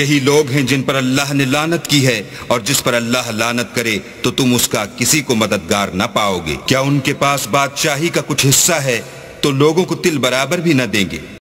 यही लोग हैं जिन पर अल्लाह ने लानत की है और जिस पर अल्लाह लानत करे तो तुम उसका किसी को मददगार न पाओगे। क्या उनके पास बादशाही का कुछ हिस्सा है तो लोगों को तिल बराबर भी न देंगे।